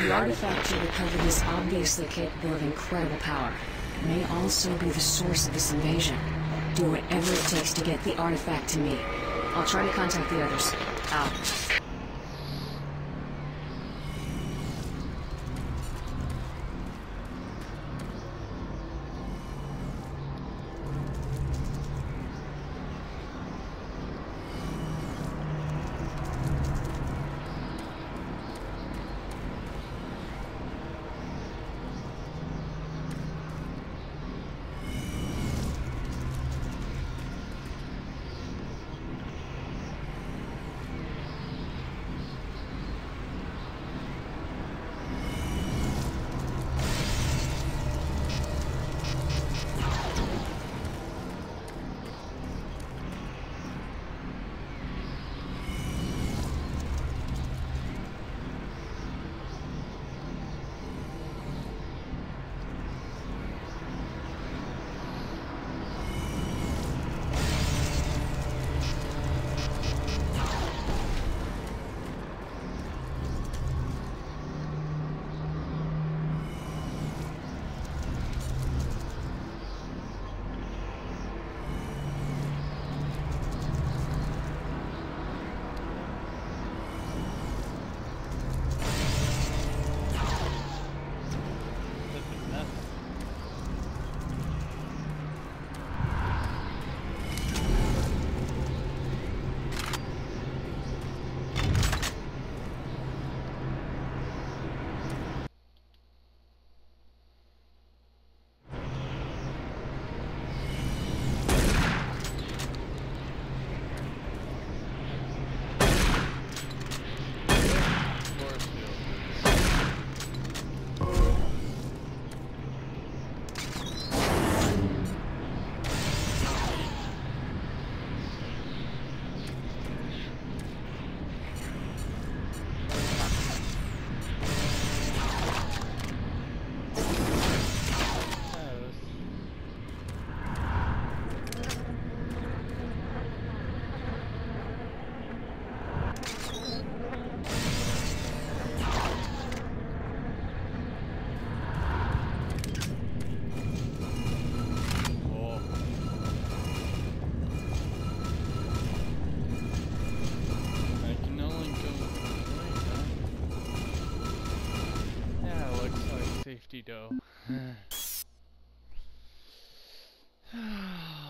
The artifact you recovered is obviously capable of incredible power. It may also be the source of this invasion. Do whatever it takes to get the artifact to me. I'll try to contact the others. Out. fifty dough. Oh,